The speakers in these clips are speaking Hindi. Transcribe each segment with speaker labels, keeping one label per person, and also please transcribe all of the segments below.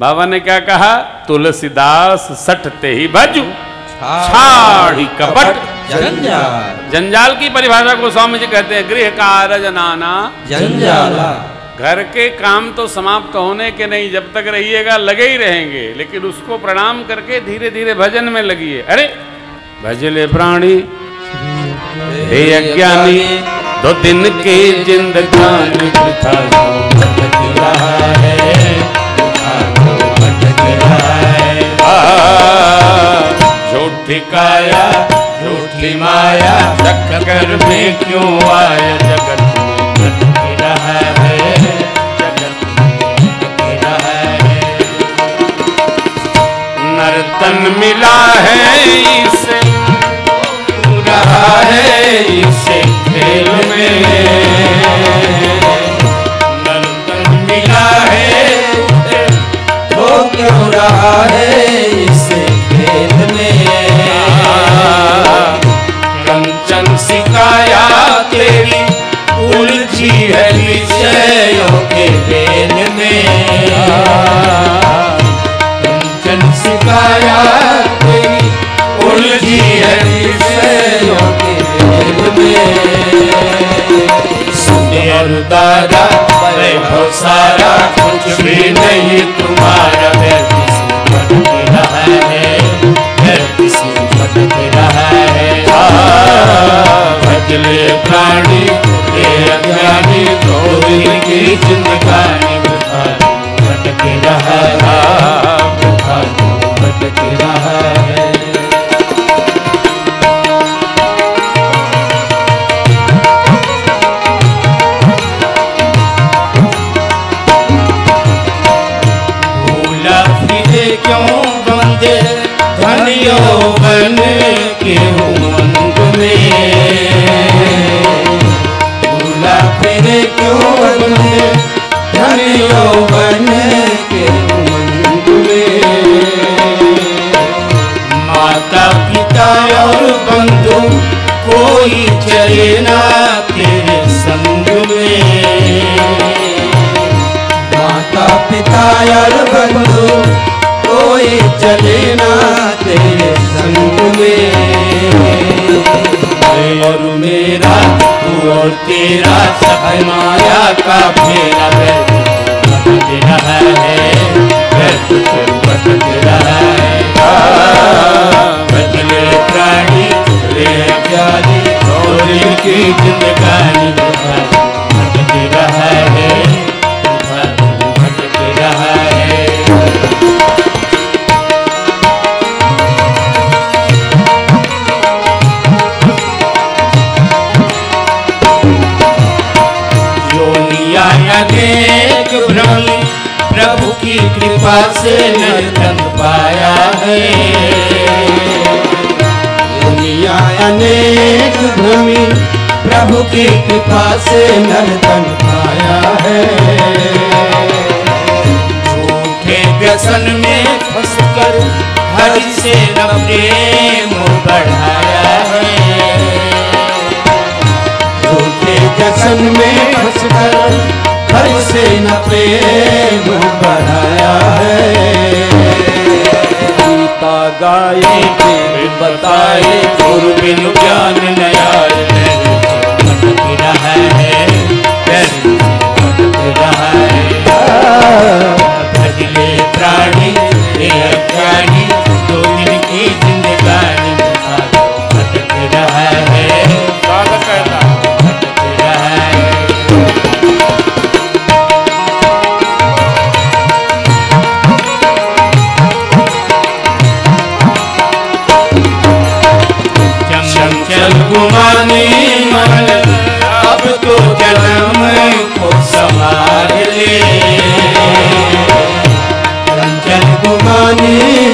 Speaker 1: बाबा ने क्या कहा? तुलसीदास सटते ही भजू छाड़ी कपट
Speaker 2: जंजाल।
Speaker 1: जंजाल की परिभाषा को स्वामी जी कहते हैं गृह कारज नाना।
Speaker 2: जंजाला।
Speaker 1: घर के काम तो समाप्त होने के नहीं जब तक रहिएगा लगे ही रहेंगे लेकिन उसको प्रणाम करके धीरे धीरे भजन में लगिए। अरे भजले प्राणी हे अज्ञानी दो दिन के जिंदगानी झूठी काया झूठी माया चक्कर में क्यों आया जगत नर्तन मिला है इसे। सिकाया तेरी उलझी है विषयों के
Speaker 2: बेल में।
Speaker 1: कंचन सिकाया तेरी उलझी है विषयों
Speaker 2: के बेल में।
Speaker 1: और दादा, वैभव सारा, कुछ भी नहीं तुम्हारा भजले प्राणी ये अज्ञानी दो दिन की
Speaker 2: तेरा सब माया का फेरा भटक रहा है भटक रहा है। बदले प्राणी ले प्यारी और की जिंदगानी से नर्तन पाया है। दुनिया अनेक भ्रमी, प्रभु की कृपा से नर्तन पाया है। झूठे व्यसन में फंसकर हरि से प्रेम बढ़ाया है। झूठे व्यसन में गाए बताए गुरु बिनु ज्ञान नया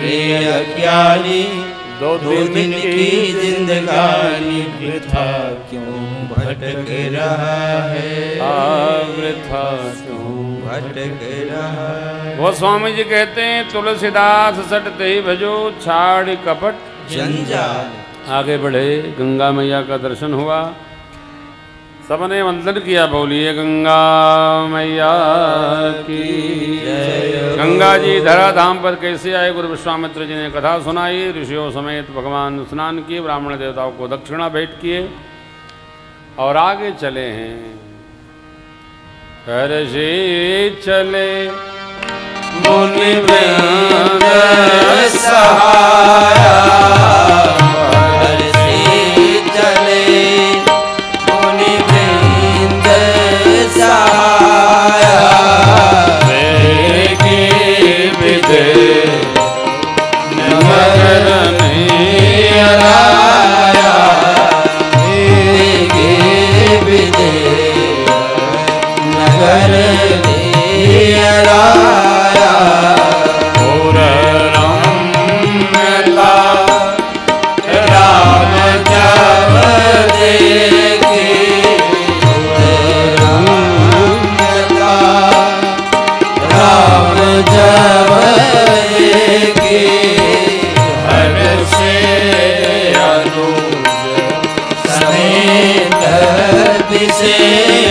Speaker 2: रे
Speaker 1: अज्ञानी दो
Speaker 3: दो दिन की जिंदगानी वृथा क्यों भटक रहा है?
Speaker 1: वृथा क्यों
Speaker 3: भटक रहा
Speaker 1: वो स्वामी जी कहते हैं तुलसीदास सट ते भजो छाड़ कपट।
Speaker 3: जंजाल।
Speaker 1: आगे बढ़े गंगा मैया का दर्शन हुआ। सबने वंदन किया बोलिए गंगा मैया की। गंगा जी धरा धाम पर कैसे आए? गुरु विश्वामित्र जी ने कथा सुनाई, ऋषियों समेत भगवान स्नान किए, ब्राह्मण देवताओं को दक्षिणा भेंट किए और आगे चले हैं। हर चले,
Speaker 3: मुनि Mother विषे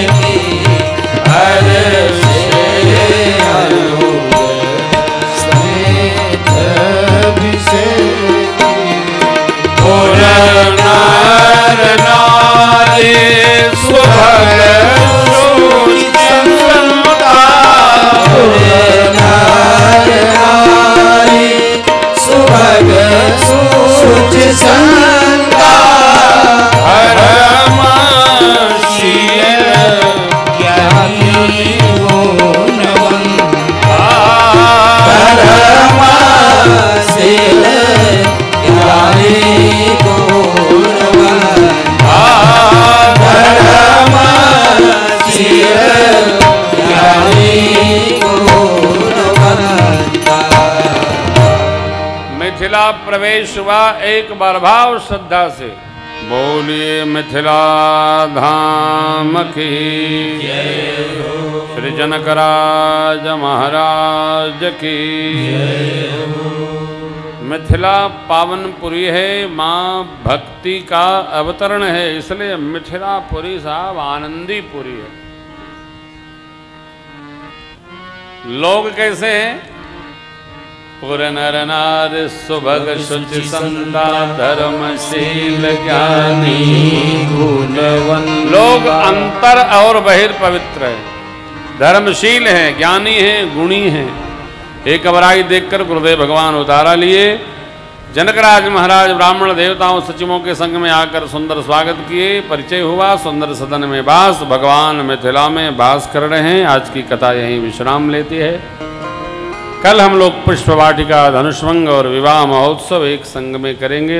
Speaker 3: की हर से अनुज समेत विषे
Speaker 1: और नार नारी सुभग सूचित संता
Speaker 3: सुभग सूच संगा
Speaker 1: प्रवेश हुआ एक बार भाव श्रद्धा से। बोलिए मिथिला धाम की। श्री जनकराज महाराज की। मिथिला पावनपुरी है, माँ भक्ति का अवतरण है, इसलिए मिथिलापुरी साहब आनंदीपुरी है। लोग कैसे हैं? पुर नर नार सुभग शुचि संता धर्मशील ज्ञानी
Speaker 3: गुणवंता
Speaker 1: लोग अंतर और बहिर पवित्र है। धर्मशील है, ज्ञानी है, गुणी है। एक अबराई देखकर गुरुदेव भगवान उतारा लिए। जनकराज महाराज ब्राह्मण देवताओं सचिवों के संग में आकर सुंदर स्वागत किए। परिचय हुआ, सुंदर सदन में वास भगवान मिथिला में वास कर रहे हैं। आज की कथा यहीं विश्राम लेती है। कल हम लोग पुष्प वाटिका धनुष्वंग और विवाह महोत्सव एक संग में करेंगे